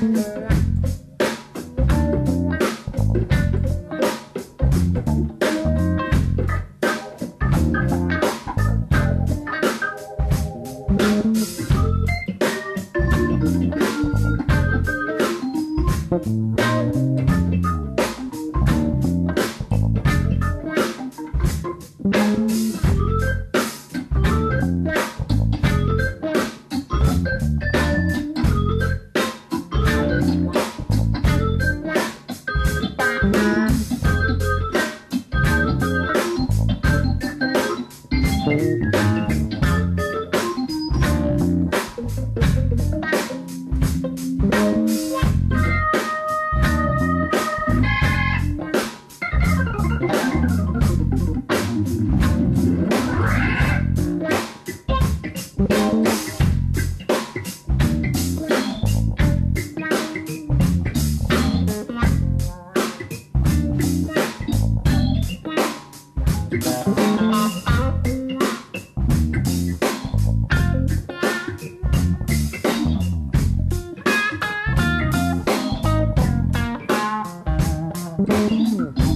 Bye. Mm-hmm.